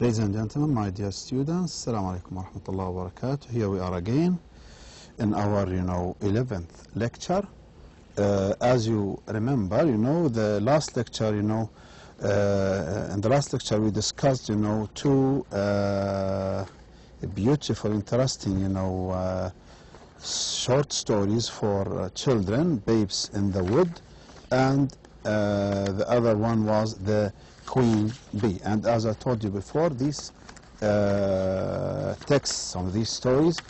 Ladies and gentlemen, my dear students, Assalamu alaikum wa rahmatullahi wa barakatuh. Here we are again in our, you know, 11th lecture. Uh, as you remember, you know, the last lecture, you know, uh, in the last lecture we discussed, you know, two uh, beautiful, interesting, you know, uh, short stories for uh, children, Babes in the Wood, and uh, the other one was The Queen Bee. And as I told you before, these uh, texts, some of these stories,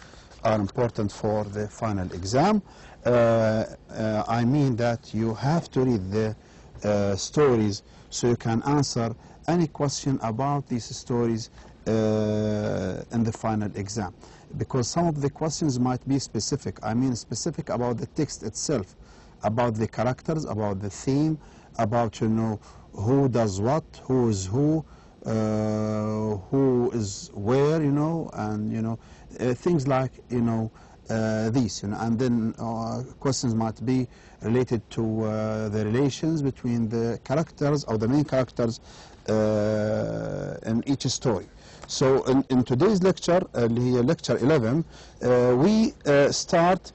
are important for the final exam. Uh, uh, I mean that you have to read the uh, stories so you can answer any question about these stories uh, in the final exam. Because some of the questions might be specific. I mean specific about the text itself, about the characters, about the theme, about you know who does what, who is who, uh, who is where, you know, and you know uh, things like you know uh, these, you know, and then uh, questions might be related to uh, the relations between the characters or the main characters uh, in each story. So in, in today's lecture, lecture 11, we start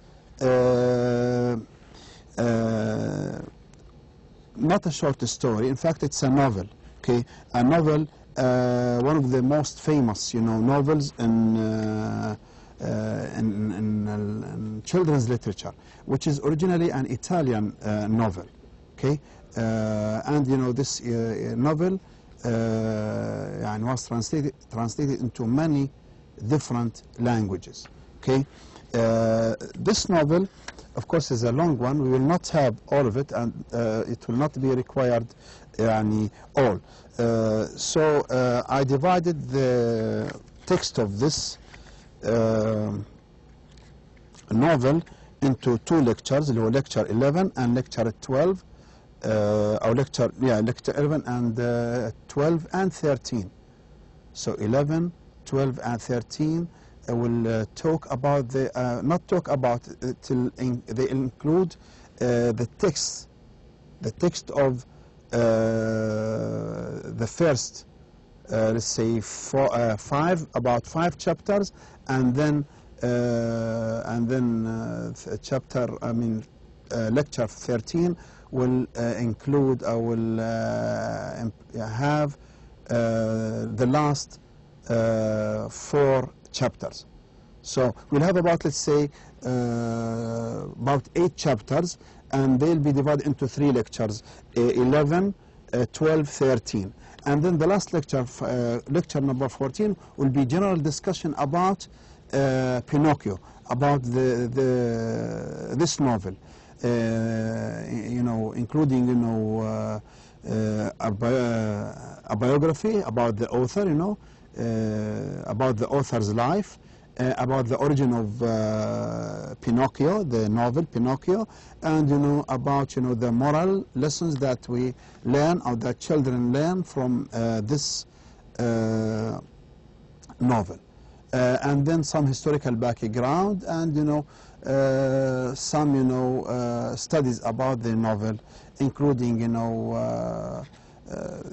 not a short story. In fact, it's a novel. Okay, a novel, uh, one of the most famous, you know, novels in, uh, uh, in, in, in, children's literature, which is originally an Italian uh, novel. Okay, uh, and you know this uh, novel and was translated, translated into many different languages. Okay, uh, this novel of course is a long one we will not have all of it and uh, it will not be required يعني all uh, so uh, I divided the text of this uh, novel into two lectures اللي هو lecture 11 and lecture 12 uh, or lecture yeah lecture 11 and uh, 12 and 13 so 11 12 and 13 I will uh, talk about the uh, not talk about uh, till in, they include the text the text of the first let's say four, five about five chapters and then and then chapter I mean lecture 13 will uh, include I will uh, have uh, the last four chapters. So we'll have about, let's say, uh, about eight chapters, and they'll be divided into three lectures, uh, 11, uh, 12, 13. And then the last lecture, uh, lecture number 14, will be general discussion about uh, Pinocchio, about the, the, this novel. Uh, you know, including, you know, a, bi- a biography about the author, you know, about the author's life, uh, about the origin of uh, Pinocchio, the novel Pinocchio, and you know about you know the moral lessons that we learn or that children learn from uh, this uh, novel, uh, and then some historical background and you know uh, some you know uh, studies about the novel, including you know. Uh,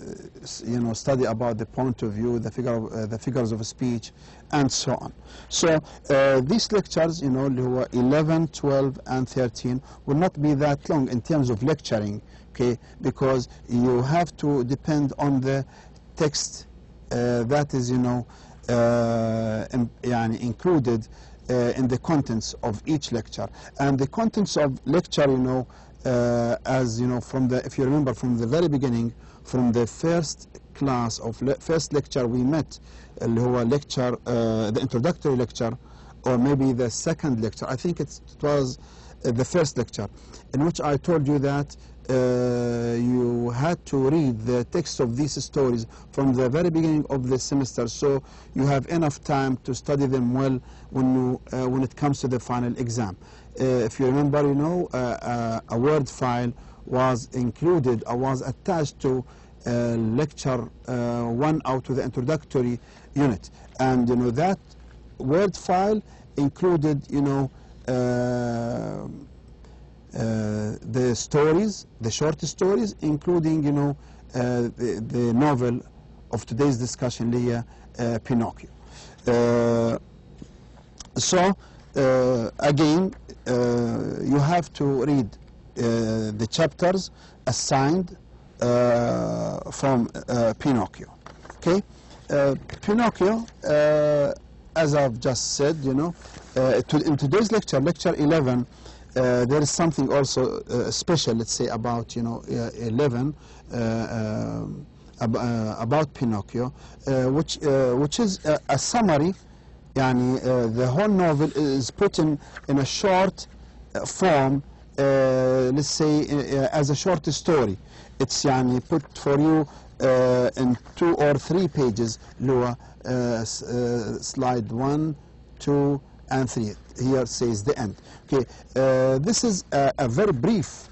you know, study about the point of view, the, figure of, uh, the figures of speech, and so on. So uh, these lectures, you know, who are 11, 12, and 13 will not be that long in terms of lecturing, okay, because you have to depend on the text that is, you know, uh, in, included uh, in the contents of each lecture and the contents of lecture you know uh, as you know from the if you remember from the very beginning from the first class of le first lecture we met, اللي هو lecture, uh, the introductory lecture, or maybe the second lecture. I think it's, it was uh, the first lecture, in which I told you that uh, you had to read the text of these stories from the very beginning of the semester, so you have enough time to study them well when you uh, when it comes to the final exam. Uh, if you remember, you know, uh, uh, a word file was included or was attached to uh, lecture uh, one out of the introductory unit. And you know that word file included you know uh, uh the stories the short stories including you know uh, the, the, novel of today's discussion Leah Pinocchio. So again you have to read uh, the chapters assigned uh, from uh, Pinocchio. Okay, Pinocchio, as I've just said, you know, to, in today's lecture, lecture 11, uh, there is something also uh, special, let's say, about, you know, uh, 11, ab about Pinocchio, which, which is a, a summary. Yani, the whole novel is put in, in a short form let's say uh, as a short story. It's يعني put for you uh, in two or three pages. اللي هو uh, s- uh, slide one, two, and three. Here says the end. Okay, uh, this is a, a very brief,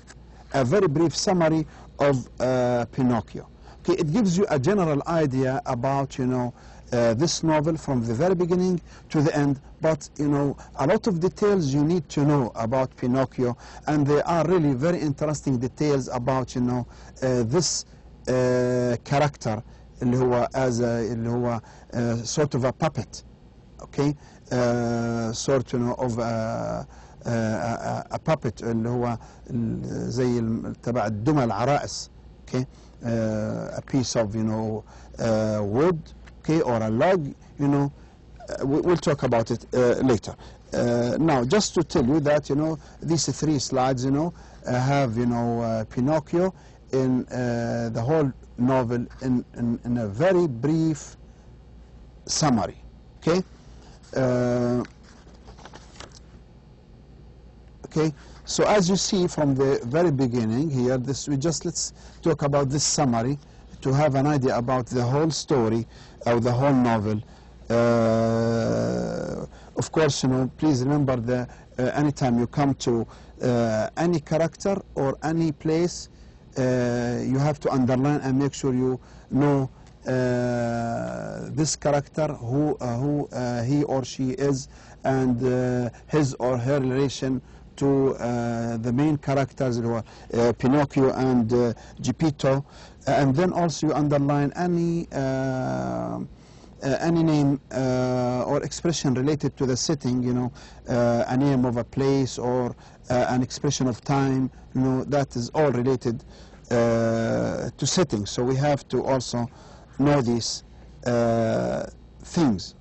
a very brief summary of uh, Pinocchio. Okay, it gives you a general idea about you know uh, this novel from the very beginning to the end. But you know a lot of details you need to know about Pinocchio, and they are really very interesting details about you know uh, this uh, character اللي هو as a, اللي هو uh, sort of a puppet. okay uh, sort you know of a, a, a, a puppet اللي هو ال- زي الم- تبع الدمى العرائس okay uh, a piece of you know uh, wood okay or a log you know uh, we, we'll talk about it uh, later. Uh, now just to tell you that you know these three slides you know uh, have you know Pinocchio in the whole novel in, in, in a very brief summary okay? Okay so as you see from the very beginning here this we just let's talk about this summary to have an idea about the whole story or the whole novel. Uh, of course you know please remember that uh, anytime you come to uh, any character or any place uh, you have to underline and make sure you know uh, this character who uh, who uh, he or she is and uh, his or her relation to uh, the main characters who are uh, Pinocchio and uh, Geppetto and then also you underline any uh, any name uh, or expression related to the setting, you know, uh, a name of a place or an expression of time, you know, that is all related to setting. So we have to also know these things.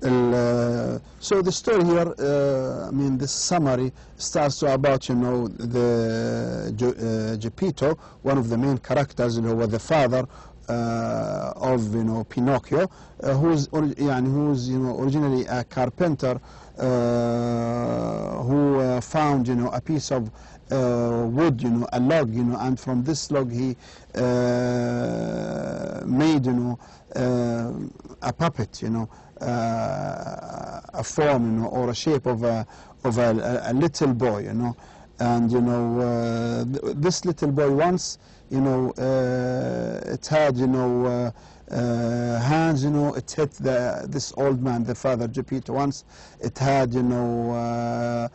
Uh, so the story here, uh, I mean, this summary starts about, you know, the uh, Geppetto, one of the main characters, you know, was the father uh, of, you know, Pinocchio, uh, who's, yeah who's, you know, originally a carpenter uh, who found, you know, a piece of wood, you know, a log, you know, and from this log he made, you know, a puppet, you know, uh, a form, you know, or a shape of a of a, a, little boy, you know, and you know uh, th- this little boy once, you know, uh, it had, you know. Uh, uh, hands, you know, it hit the, this old man, the father Geppetto once. It had, you know, uh,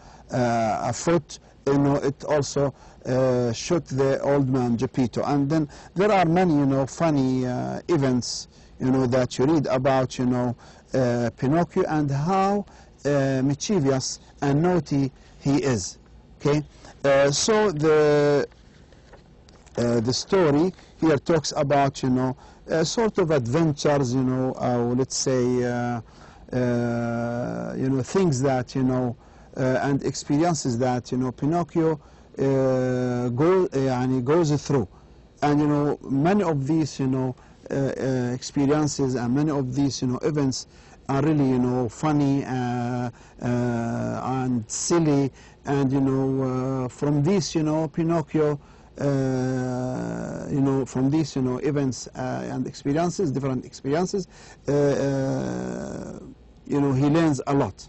a foot, you know, it also uh, shot the old man Geppetto. And then there are many, you know, funny uh, events, you know, that you read about, you know, uh, Pinocchio and how uh, mischievous and naughty he is. Okay, uh, so the uh, the story here talks about, you know, uh, sort of adventures, you know, or let's say, you know, things that, you know, and experiences that, you know, Pinocchio go, uh, goes through. And, you know, many of these, you know, experiences and many of these, you know, events are really, you know, funny uh, uh, and silly. And, you know, uh, from this, you know, Pinocchio uh, you know, from these, you know, events uh, and experiences, different experiences, uh, uh, you know, he learns a lot.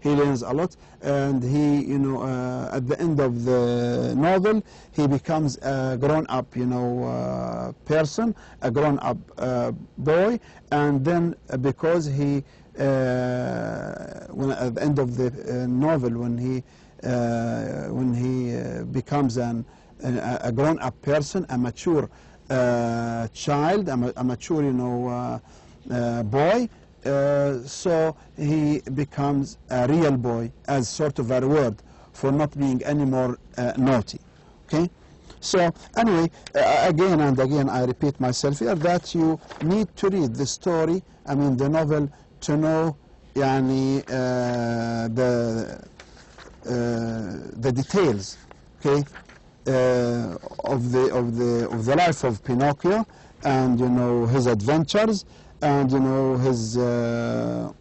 He learns a lot, and he, you know, uh, at the end of the novel, he becomes a grown-up, you know, uh, person, a grown-up uh, boy, and then uh, because he, uh, when at the end of the uh, novel, when he, when he becomes an a, grown-up person, a mature child, a, ma- a mature, you know, boy. Uh, so he becomes a real boy as sort of a reward for not being any more uh, naughty. Okay? So anyway, uh, again and again, I repeat myself here that you need to read the story, I mean the novel, to know يعني, uh, the uh, the details, okay, uh, of the of the of the life of Pinocchio, and you know his adventures, and you know his uh,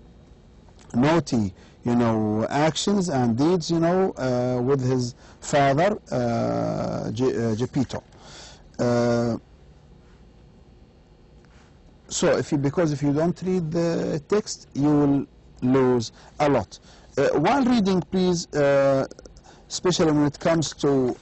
naughty you know actions and deeds you know uh, with his father uh, Geppetto. Uh, uh, so if you because if you don't read the text you will lose a lot. Uh, while reading please especially when it comes to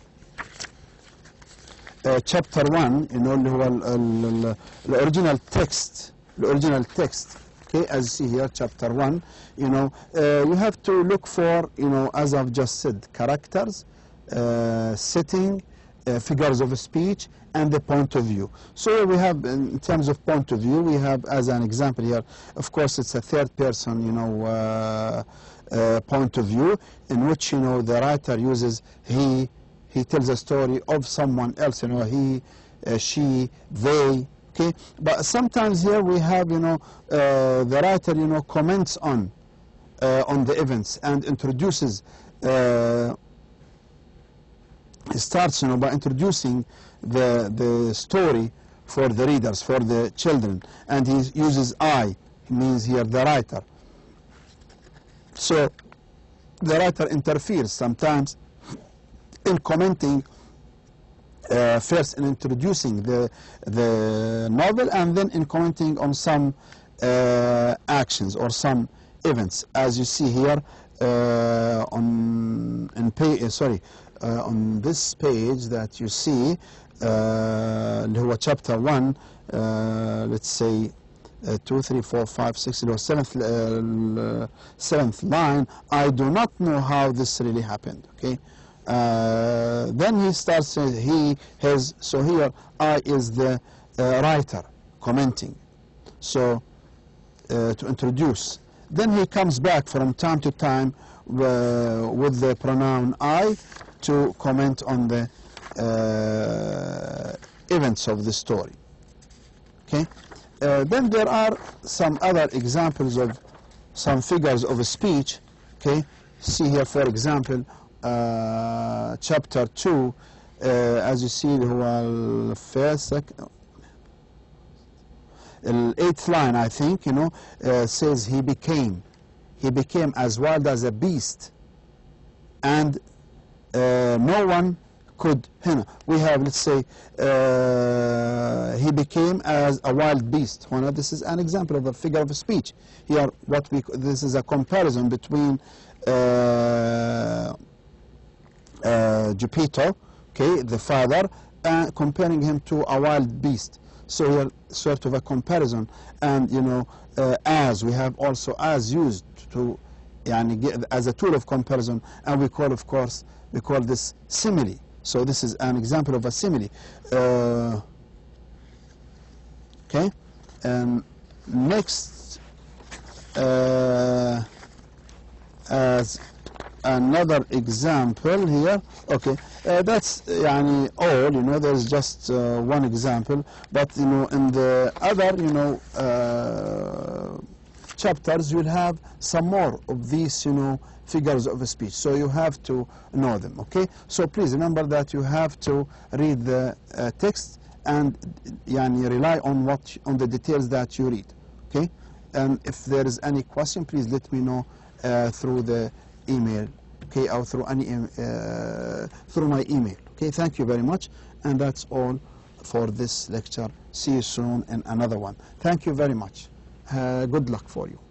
chapter 1 you know the original text the original text okay as you see here chapter 1 you know uh, you have to look for you know as I've just said characters uh, setting uh, figures of speech and the point of view. So we have in terms of point of view we have as an example here of course it's a third person you know uh, uh, point of view in which you know the writer uses he he tells a story of someone else, you know, he, uh, she, they, okay? But sometimes here we have, you know, uh, the writer, you know, comments on, uh, on the events and introduces, uh, starts, you know, by introducing the, the story for the readers, for the children, and he uses I, he means here the writer. So the writer interferes sometimes in commenting uh, first in introducing the the novel and then in commenting on some uh, actions or some events as you see here uh, on in pay, uh, sorry uh, on this page that you see uh, اللي هو chapter 1 uh, let's say uh, 2, 3, 4, 5, 6, you know, seventh, uh, l- seventh line, I do not know how this really happened, okay? Uh, then he starts, uh, he has, so here I is the uh, writer commenting, so uh, to introduce. Then he comes back from time to time uh, with the pronoun I to comment on the events of the story. Okay? Then there are some other examples of some figures of speech. Okay? See here, for example, uh, chapter 2, uh, as you see, هو الفirst, sec- the eighth line, I think, you know, uh, says he became. He became as wild as a beast. And uh, no one could, هنا, we have, let's say, uh, he became as a wild beast. Well, this is an example of a figure of speech. Here, what we, this is a comparison between uh, uh, Geppetto, okay, the father, and comparing him to a wild beast. So here, sort of a comparison, and you know, uh, as we have also as used to, يعني, get- as a tool of comparison, and we call, of course, we call this simile. So this is an example of a simile. Uh, okay, and next, uh, as another example here. Okay, uh, that's yani all. You know, there's just uh, one example, but you know, in the other, you know, uh, chapters, you'll have some more of these, you know, figures of speech. So you have to know them. Okay. So please remember that you have to read the uh, text and yani rely on what on the details that you read. Okay. And if there is any question, please let me know uh, through the email. Okay or through any uh, through my email. Okay thank you very much. And that's all for this lecture. See you soon in another one. Thank you very much. Uh, good luck for you